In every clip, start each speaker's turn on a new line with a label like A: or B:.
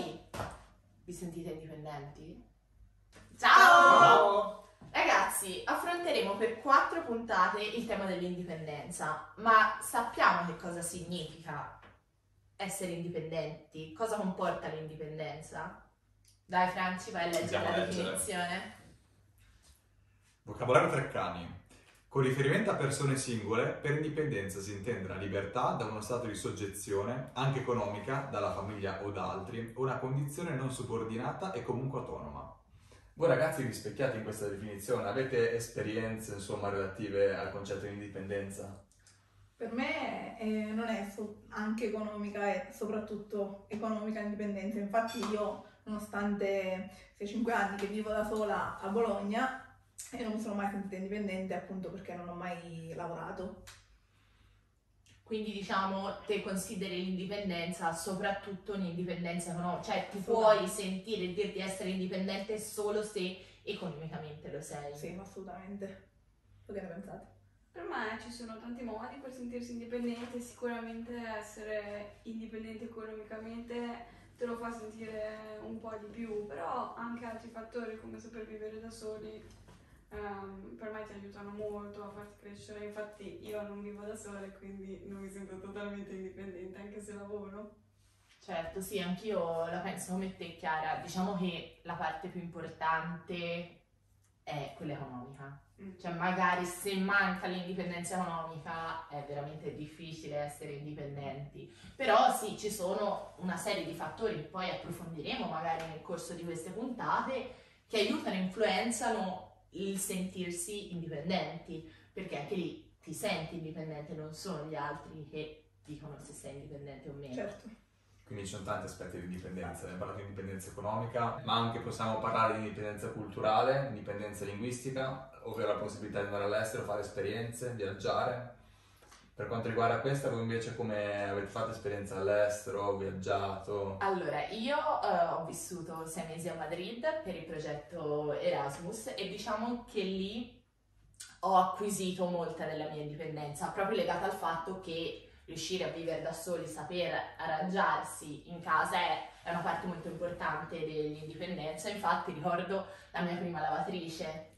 A: voi vi sentite indipendenti? Ciao! Ragazzi, affronteremo per quattro puntate il tema dell'indipendenza, ma sappiamo che cosa significa essere indipendenti? Cosa comporta l'indipendenza? Dai Franci, vai a leggere
B: Andiamo
A: la
B: leggere.
A: definizione.
B: Vocabolario tre cani. Con riferimento a persone singole, per indipendenza si intende la libertà da uno stato di soggezione, anche economica, dalla famiglia o da altri, o una condizione non subordinata e comunque autonoma. Voi ragazzi vi specchiate in questa definizione? Avete esperienze, insomma, relative al concetto di indipendenza?
C: Per me eh, non è so- anche economica, è soprattutto economica indipendenza. Infatti io, nonostante sia 5 anni che vivo da sola a Bologna, e non mi sono mai sentita indipendente appunto perché non ho mai lavorato.
A: Quindi diciamo, te consideri l'indipendenza soprattutto un'indipendenza economica, cioè ti puoi sentire e dirti essere indipendente solo se economicamente lo sei.
C: Sì, assolutamente. Voi che ne pensate?
D: Per me ci sono tanti modi per sentirsi indipendente, sicuramente essere indipendente economicamente te lo fa sentire un po' di più, però anche altri fattori come saper vivere da soli ehm, per me ti aiutano molto a farti crescere, infatti io non vivo da sola e quindi non mi sento totalmente indipendente anche se lavoro.
A: Certo, sì, anch'io la penso come te, Chiara. Diciamo che la parte più importante è quella economica.
D: Mm.
A: Cioè, magari se manca l'indipendenza economica è veramente difficile essere indipendenti. Però sì, ci sono una serie di fattori che poi approfondiremo magari nel corso di queste puntate che aiutano e influenzano il sentirsi indipendenti, perché anche lì ti senti indipendente, non sono gli altri che dicono se sei indipendente o meno.
C: Certo.
B: Quindi ci sono tanti aspetti di indipendenza, abbiamo parlato di indipendenza economica, ma anche possiamo parlare di indipendenza culturale, indipendenza linguistica, ovvero la possibilità di andare all'estero, fare esperienze, viaggiare. Per quanto riguarda questa, voi invece come avete fatto esperienza all'estero, viaggiato?
A: Allora, io eh, ho vissuto sei mesi a Madrid per il progetto Erasmus e diciamo che lì ho acquisito molta della mia indipendenza, proprio legata al fatto che riuscire a vivere da soli, saper arrangiarsi in casa è, è una parte molto importante dell'indipendenza. Infatti ricordo la mia prima lavatrice.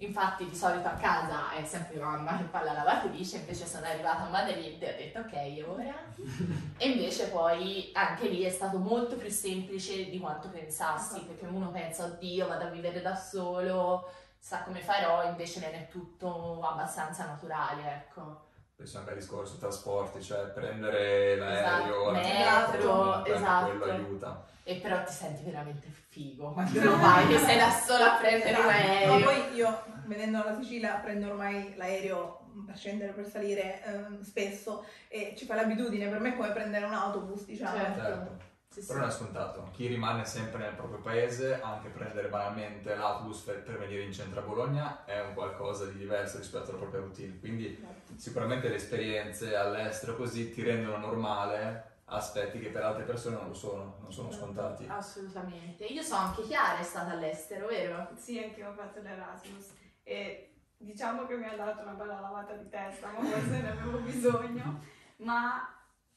A: Infatti di solito a casa è sempre mamma che fa la lavatrice, invece sono arrivata a Madrid e ho detto ok, ora e invece poi anche lì è stato molto più semplice di quanto pensassi, perché uno pensa, oddio, vado a vivere da solo, sa come farò, invece non è tutto abbastanza naturale, ecco.
B: Penso anche al discorso trasporti, cioè prendere l'aereo,
A: Esatto, metro, esatto.
B: quello aiuta.
A: E però ti senti veramente figo quando lo fai, che sei da sola a prendere un
C: Ma
A: aereo.
C: poi io, venendo dalla Sicilia, prendo ormai l'aereo per scendere, per salire ehm, spesso e ci fa l'abitudine. Per me è come prendere un autobus, diciamo.
A: Certo.
B: Certo.
A: Sì, sì.
B: Però non è scontato. Chi rimane sempre nel proprio paese, anche prendere banalmente l'autobus per, per venire in centro a Bologna è un qualcosa di diverso rispetto alla propria routine. Quindi sicuramente le esperienze all'estero così ti rendono normale aspetti che per altre persone non lo sono, non sono scontati.
A: Assolutamente. Io so anche Chiara è stata all'estero, vero?
D: Sì, anche io ho fatto l'Erasmus e diciamo che mi ha dato una bella lavata di testa, ma forse ne avevo bisogno. Ma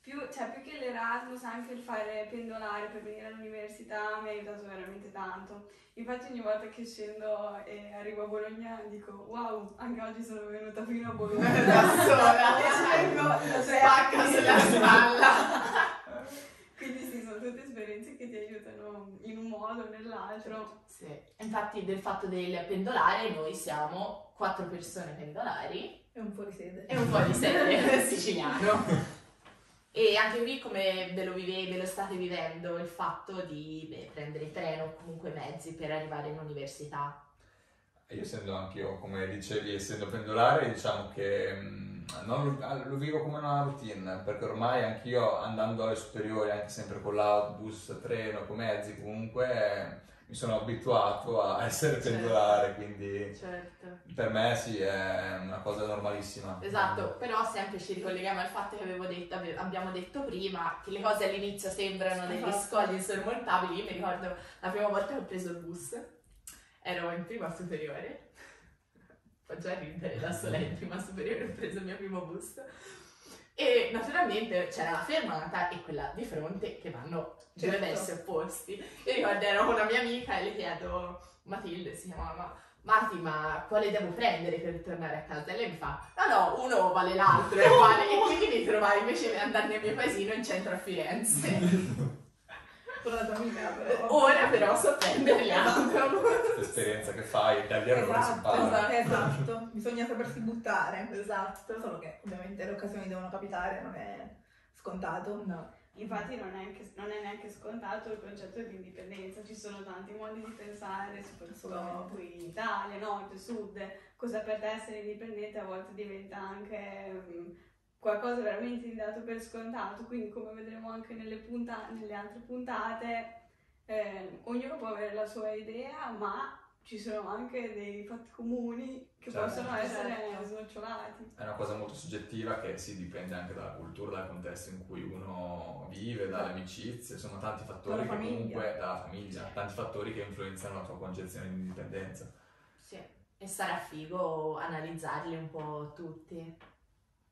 D: più, cioè, più che l'Erasmus, anche il fare pendolare per venire all'università mi ha aiutato veramente tanto. Infatti ogni volta che scendo e arrivo a Bologna dico wow, anche oggi sono venuta fino a Bologna.
A: Da sola.
D: E vengo tre
A: Spacca sulla spalla.
D: Quindi sì, sono tutte esperienze che ti aiutano in un modo o nell'altro.
A: Sì. Infatti del fatto del pendolare noi siamo quattro persone pendolari
C: È un fuorisede.
A: e un po' di sede siciliano. E anche qui come ve lo, vive, ve lo state vivendo il fatto di beh, prendere treno o comunque mezzi per arrivare in università?
B: E Io essendo anch'io, come dicevi, essendo pendolare, diciamo che mh, non lo, ah, lo vivo come una routine, perché ormai anch'io andando alle superiori, anche sempre con l'autobus, treno, con mezzi, comunque eh, mi sono abituato a essere
A: Certo.
B: pendolare, quindi
A: Certo.
B: per me sì, è una cosa normalissima.
A: Esatto, però sempre ci ricolleghiamo al fatto che avevo detto, ave- abbiamo detto prima che le cose all'inizio sembrano degli
C: Esatto.
A: scogli insormontabili. Io mi ricordo la prima volta che ho preso il bus, ero in prima superiore, fa già ridere da sola in prima superiore ho preso il mio primo bus e naturalmente c'era la fermata e quella di fronte che vanno due
C: Certo.
A: versi opposti. Io ricordo ero con una mia amica e le chiedo, Matilde si chiamava, Mati, ma quale devo prendere per tornare a casa? E lei mi fa, no no, uno vale l'altro, è uguale. E quindi mi trovai invece di andare nel mio paesino in centro a Firenze.
C: Con la tua amica però.
A: Ora però so prendere l'altro.
B: L'esperienza che fai, dagli errori si
C: Esatto,
B: impara.
C: esatto, esatto. Bisogna sapersi buttare.
A: Esatto.
C: Solo che ovviamente le occasioni devono capitare, non è scontato.
A: No.
D: Infatti non è, anche- non è neanche scontato il concetto di indipendenza, ci sono tanti modi di pensare, soprattutto qui in Italia, nord, sud, cosa per te essere indipendente a volte diventa anche mm, qualcosa veramente dato per scontato, quindi come vedremo anche nelle, punta- nelle altre puntate, eh, ognuno può avere la sua idea, ma ci sono anche dei fatti comuni che
B: Certo.
D: possono essere
A: Certo.
D: snocciolati.
B: È una cosa molto soggettiva che si dipende anche dalla cultura, dal contesto in cui uno vive, dalle amicizie, sono tanti fattori che comunque, dalla famiglia, tanti fattori che influenzano la tua concezione di indipendenza.
A: Sì. E sarà figo analizzarli un po' tutti.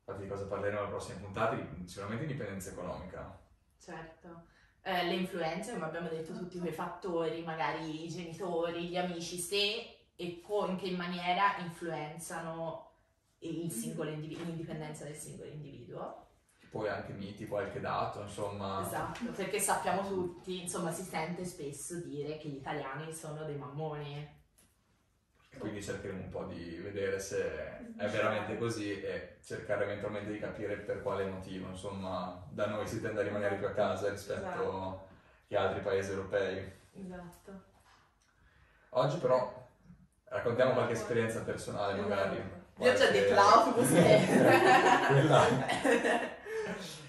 B: Infatti di cosa parleremo nelle prossime puntate? Sicuramente indipendenza economica.
A: Certo. Eh, le influenze, come abbiamo detto, tutti quei fattori, magari i genitori, gli amici, se e co- in che maniera influenzano il singolo individuo, l'indipendenza del singolo individuo.
B: Poi anche miti, qualche dato, insomma.
A: Esatto, perché sappiamo tutti, insomma, si sente spesso dire che gli italiani sono dei mammoni.
B: Quindi cercheremo un po' di vedere se è veramente così e cercare eventualmente di capire per quale motivo, insomma, da noi si tende a rimanere più a casa rispetto
A: Esatto.
B: che altri paesi europei.
A: Esatto.
B: Oggi però raccontiamo qualche esperienza personale magari.
A: Vi ho già
B: Qualche-
A: detto l'autobus
B: Quella-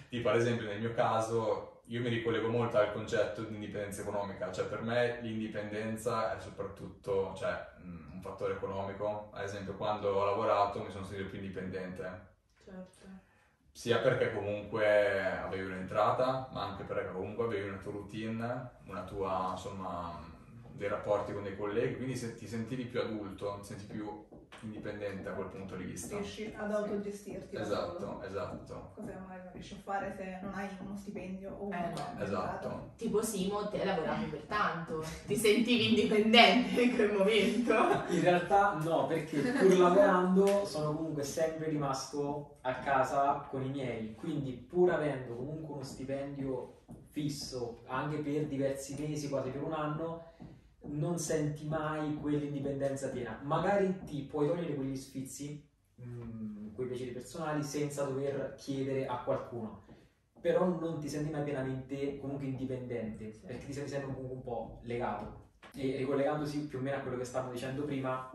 B: Tipo ad esempio nel mio caso io mi ricollego molto al concetto di indipendenza economica, cioè per me l'indipendenza è soprattutto cioè, mh, un fattore economico, ad esempio quando ho lavorato mi sono sentito più indipendente,
A: certo.
B: sia perché comunque avevi un'entrata, ma anche perché comunque avevi una tua routine, una tua insomma dei rapporti con dei colleghi, quindi se- ti sentivi più adulto, ti senti più indipendente a quel punto di vista.
C: Riesci ad autogestirti.
B: Esatto, esatto,
C: Cosa magari non riesci a fare se non hai uno stipendio o
A: Eh, no.
B: esatto.
A: Tipo Simo, te lavoravi per tanto, ti sentivi indipendente in quel momento.
E: In realtà no, perché pur lavorando sono comunque sempre rimasto a casa con i miei, quindi pur avendo comunque uno stipendio fisso anche per diversi mesi, quasi per un anno, non senti mai quell'indipendenza piena. Magari ti puoi togliere quegli sfizi, mh, quei piaceri personali senza dover chiedere a qualcuno. Però non ti senti mai pienamente comunque indipendente, perché ti senti sempre comunque un po' legato. E ricollegandosi più o meno a quello che stavamo dicendo prima,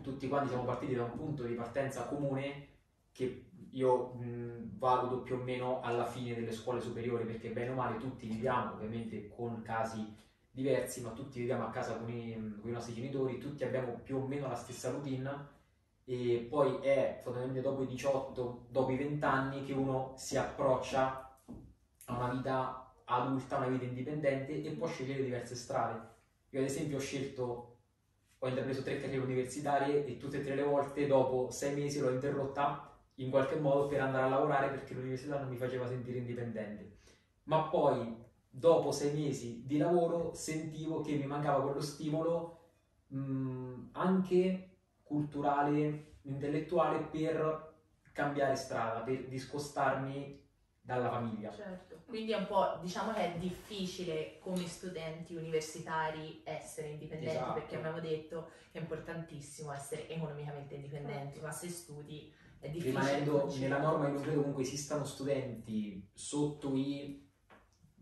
E: tutti quanti siamo partiti da un punto di partenza comune che io mh, valuto più o meno alla fine delle scuole superiori, perché bene o male tutti viviamo, ovviamente con casi diversi, ma tutti viviamo a casa con i, con i nostri genitori, tutti abbiamo più o meno la stessa routine e poi è fondamentalmente dopo i 18, dopo i 20 anni che uno si approccia a una vita adulta, una vita indipendente e può scegliere diverse strade. Io ad esempio ho scelto, ho intrapreso tre carriere universitarie e tutte e tre le volte dopo sei mesi l'ho interrotta in qualche modo per andare a lavorare perché l'università non mi faceva sentire indipendente. Ma poi dopo sei mesi di lavoro sentivo che mi mancava quello stimolo mh, anche culturale, intellettuale per cambiare strada, per discostarmi dalla famiglia.
A: Certo. Quindi è un po', diciamo che è difficile come studenti universitari essere indipendenti,
E: Esatto.
A: perché abbiamo detto che è importantissimo essere economicamente indipendenti, ma se studi è difficile.
E: rimanendo nella norma io non credo comunque esistano studenti sotto i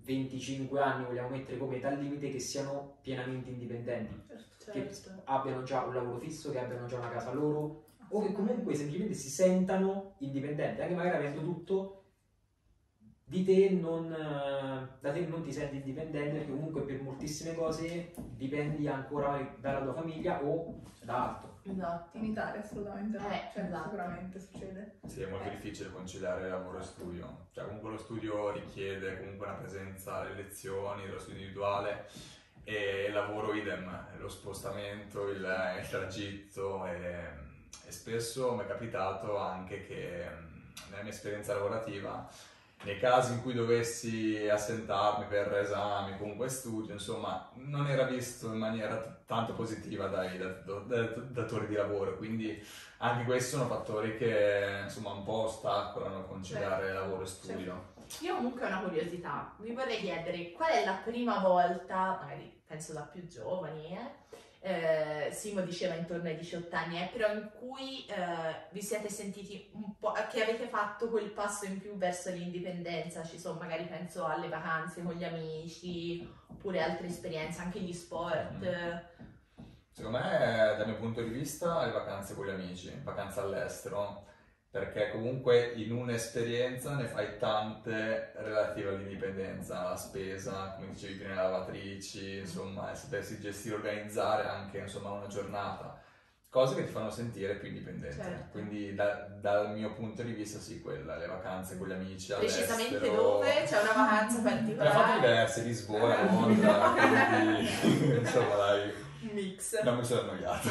E: 25 anni vogliamo mettere come età limite che siano pienamente indipendenti. Che
A: Certo.
E: abbiano già un lavoro fisso che abbiano già una casa loro o che comunque semplicemente si sentano indipendenti anche magari avendo tutto di te non, da te non ti senti indipendente perché comunque per moltissime cose dipendi ancora dalla tua famiglia o da altro
A: Esatto.
C: In Italia assolutamente no,
A: Eh,
C: cioè,
A: esatto.
C: sicuramente succede.
B: Sì, è molto
C: Eh.
B: difficile conciliare lavoro e studio. Cioè, comunque lo studio richiede comunque una presenza alle lezioni, dello studio individuale e il lavoro idem, lo spostamento, il, il tragitto e, e spesso mi è capitato anche che mh, nella mia esperienza lavorativa, nei casi in cui dovessi assentarmi per esami, comunque studio, insomma, non era visto in maniera t- tanto positiva dai dat- dat- datori di lavoro, quindi anche questi sono fattori che insomma un po' ostacolano conciliare
C: Certo.
B: lavoro e studio.
A: Io comunque ho una curiosità, vi vorrei chiedere qual è la prima volta, magari penso da più giovani, eh, eh, Simo diceva intorno ai 18 anni, eh, però in cui eh, vi siete sentiti un po', che avete fatto quel passo in più verso l'indipendenza, ci sono magari penso alle vacanze con gli amici, oppure altre esperienze, anche gli sport.
B: Mm. Secondo me, dal mio punto di vista, le vacanze con gli amici, vacanze all'estero, perché comunque in un'esperienza ne fai tante relative all'indipendenza, alla spesa, come dicevi prima, le lavatrici, insomma, sapersi gestire, organizzare anche insomma, una giornata, cose che ti fanno sentire più indipendente.
A: Certo.
B: Quindi da- dal mio punto di vista sì, quella, le vacanze con gli amici
A: Precisamente
B: all'estero.
A: dove? C'è una vacanza
B: Ne ho fatte
A: particolare?
B: diverse, Lisbona, Londra, quindi insomma dai,
A: Mix.
B: non mi sono annoiato.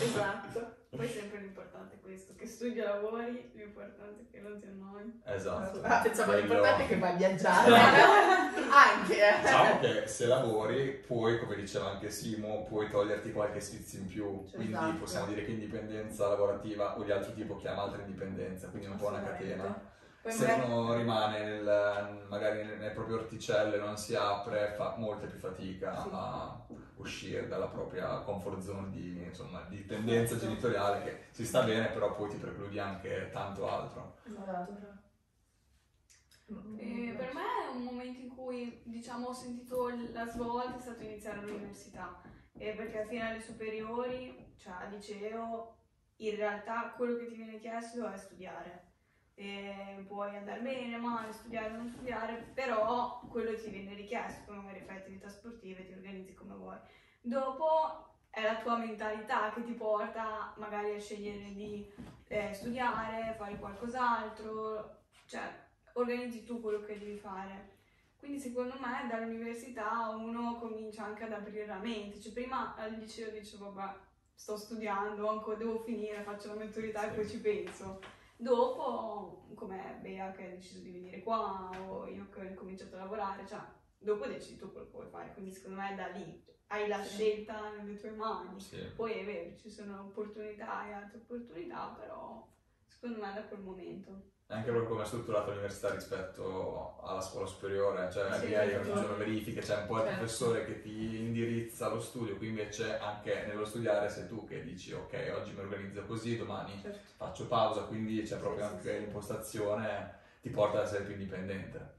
A: esatto.
D: Poi sempre l'importante è questo, che studi e lavori, l'importante è che non ti annoi.
B: Esatto.
A: Ah, pensavo
B: Quello-
A: l'importante è che vai a viaggiare. anche. eh.
B: Diciamo che se lavori puoi, come diceva anche Simo, puoi toglierti qualche sfizio in più, quindi
A: Esatto.
B: possiamo dire che indipendenza lavorativa o di altro tipo chiama altra indipendenza, quindi è un po' una catena.
C: Poi
B: Se
C: magari-
B: uno rimane nel- magari nelle proprie orticelle, non si apre, fa molta più fatica
C: Sì.
B: a uscire dalla propria comfort zone di, insomma, di dipendenza
C: Esatto.
B: genitoriale che si sta bene, però poi ti precludi anche tanto altro.
C: Esatto.
D: E per me è un momento in cui diciamo ho sentito la svolta è stato iniziare l'università e perché fino alle superiori, cioè al liceo, in realtà quello che ti viene chiesto è studiare. E puoi andare bene, male, studiare, non studiare, però quello ti viene richiesto, magari fai attività sportive, ti organizzi come vuoi. Dopo è la tua mentalità che ti porta magari a scegliere di eh, studiare, fare qualcos'altro, cioè organizzi tu quello che devi fare. Quindi secondo me dall'università uno comincia anche ad aprire la mente. Cioè prima al liceo dicevo vabbè sto studiando, ancora devo finire, faccio la maturità e
B: Sì.
D: poi ci penso. Dopo, come Bea che ha deciso di venire qua o io che ho incominciato a lavorare, cioè dopo decidi tu quello che vuoi fare. Quindi secondo me da lì hai la
C: Sì.
D: scelta nelle tue mani.
B: Sì.
D: Poi è vero, ci sono opportunità e altre opportunità, però secondo me da quel momento.
B: Anche proprio come è strutturata l'università rispetto alla scuola superiore, cioè
C: Sì,
B: lì hai ogni giorno verifiche, c'è un po' il
C: Certo.
B: professore che ti indirizza lo studio, qui invece anche nello studiare sei tu che dici ok oggi mi organizzo così, domani
C: Certo.
B: faccio pausa, quindi c'è proprio
C: Sì,
B: anche
C: sì.
B: l'impostazione ti porta ad essere più indipendente.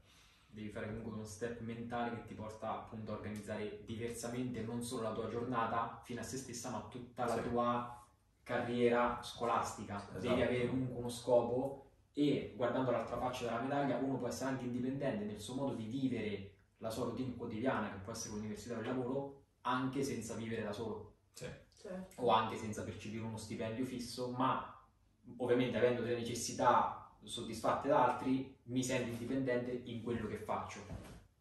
E: Devi fare comunque uno step mentale che ti porta appunto a organizzare diversamente non solo la tua giornata fino a se stessa, ma tutta la tua carriera scolastica. Devi
B: Esatto.
E: avere comunque uno scopo e guardando l'altra faccia della medaglia uno può essere anche indipendente nel suo modo di vivere la sua routine quotidiana, che può essere l'università o il lavoro, anche senza vivere da solo
C: Certo.
E: o anche senza percepire uno stipendio fisso, ma ovviamente avendo delle necessità soddisfatte da altri, mi sento indipendente in quello che faccio.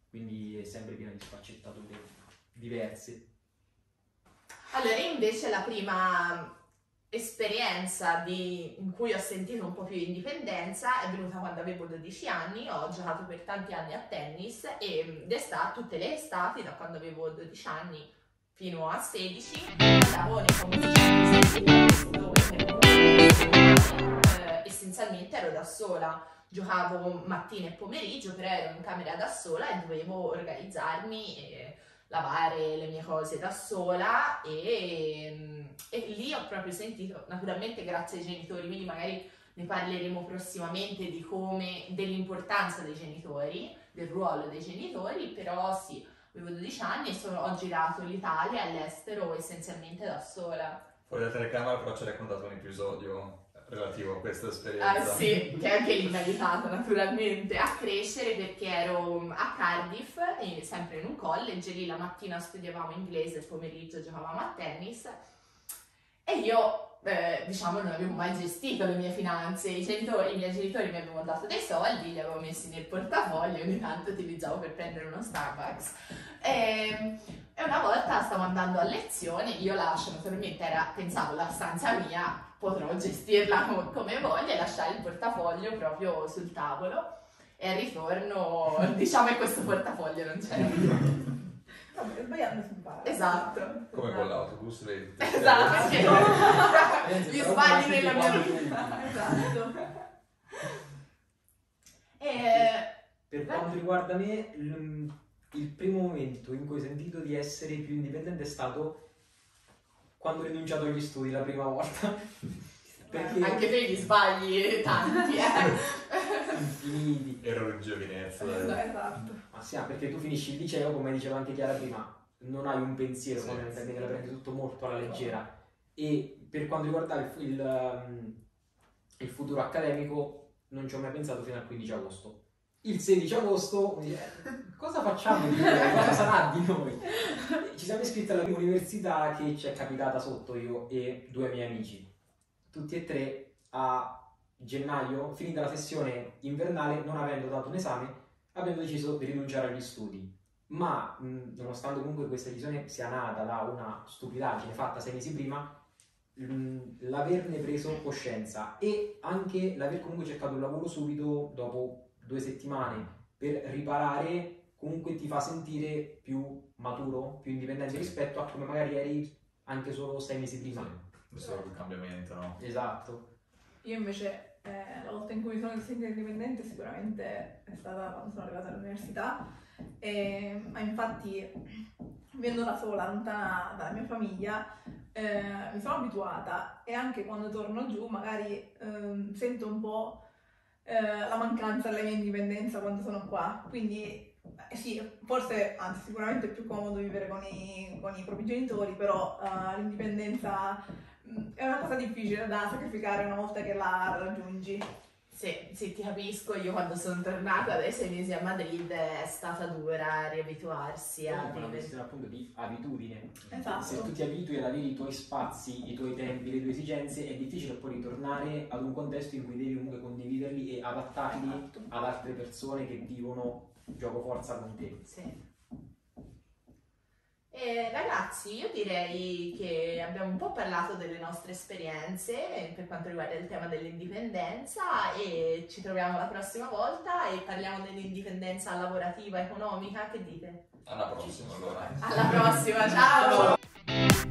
E: Quindi è sempre piena di sfaccettature diverse.
A: Allora, invece la prima esperienza di- in cui ho sentito un po' più di indipendenza è venuta quando avevo 12 anni, ho giocato per tanti anni a tennis e ed è stata tutte le estati, da quando avevo 12 anni fino a 16, andavo nei eh, essenzialmente ero da sola, giocavo mattina e pomeriggio, però ero in camera da sola e dovevo organizzarmi e lavare le mie cose da sola e, e lì ho proprio sentito, naturalmente grazie ai genitori, quindi magari ne parleremo prossimamente di come, dell'importanza dei genitori, del ruolo dei genitori, però sì, avevo 12 anni e sono- ho girato l'Italia all'estero essenzialmente da sola.
B: Fuori dalla telecamera però ci hai raccontato un episodio relativo a questa esperienza.
A: Ah sì, che anche lì mi ha aiutato naturalmente a crescere perché ero a Cardiff, sempre in un college, lì la mattina studiavamo inglese, il pomeriggio giocavamo a tennis e io eh, diciamo non avevo mai gestito le mie finanze, I, genitori, i miei genitori mi avevano dato dei soldi, li avevo messi nel portafoglio, ogni tanto utilizzavo per prendere uno Starbucks. E, e una volta stavo andando a lezione, io lascio naturalmente, era, pensavo la stanza mia, potrò gestirla com- come voglio e lasciare il portafoglio proprio sul tavolo e al ritorno diciamo che questo portafoglio non c'è.
C: Vabbè, sbagliando si impara.
A: Esatto.
B: Come con l'autobus, vedi?
A: Esatto, gli sbagli nella mia vita.
C: Esatto.
A: E
E: Per quanto riguarda me, il primo momento in cui ho sentito di essere più indipendente è stato quando ho rinunciato agli studi la prima volta. Perché
A: anche te gli sbagli tanti, eh.
E: Infiniti.
B: Ero in giovinezza. dai.
C: Esatto.
E: Ma sì, perché tu finisci il liceo, come diceva anche Chiara prima, non hai un pensiero
B: Sì,
E: fondamentalmente,
C: sì.
E: la prendi tutto molto alla leggera. E per quanto riguarda il, il, um, il futuro accademico, non ci ho mai pensato fino al 15 agosto. Il 16 agosto, dice, cosa facciamo di noi? Cosa sarà di noi? Ci siamo iscritti alla prima università che ci è capitata sotto io e due miei amici. Tutti e tre a gennaio, finita la sessione invernale, non avendo dato un esame, abbiamo deciso di rinunciare agli studi. Ma mh, nonostante comunque questa decisione sia nata da una stupidaggine fatta sei mesi prima, mh, l'averne preso coscienza e anche l'aver comunque cercato un lavoro subito dopo due settimane per riparare comunque ti fa sentire più maturo, più indipendente rispetto a come magari eri anche solo sei mesi prima.
B: Questo è proprio il cambiamento, no?
E: Esatto.
C: Io invece eh, la volta in cui sono sentita indipendente sicuramente è stata quando sono arrivata all'università, e, ma infatti vivendo da sola, lontana dalla mia famiglia, eh, mi sono abituata e anche quando torno giù magari ehm, sento un po' eh, la mancanza della mia indipendenza quando sono qua, quindi eh, sì, forse, anzi sicuramente è più comodo vivere con i, con i propri genitori, però eh, l'indipendenza è una cosa difficile da sacrificare una volta che la raggiungi.
A: Sì, sì, ti capisco. Io quando sono tornata dai sei mesi a Madrid è stata dura riabituarsi
E: È
A: a
E: una
A: vivere.
E: questione appunto di abitudine.
C: Esatto.
E: Se tu ti abitui ad avere i tuoi spazi, i tuoi tempi, le tue esigenze, è difficile poi ritornare ad un contesto in cui devi comunque condividerli e adattarli
C: Esatto.
E: ad altre persone che vivono gioco forza con te.
A: Sì. E ragazzi, io direi che abbiamo un po' parlato delle nostre esperienze per quanto riguarda il tema dell'indipendenza e ci troviamo la prossima volta e parliamo dell'indipendenza lavorativa, economica, che dite?
B: Alla prossima allora.
A: Alla prossima, ciao!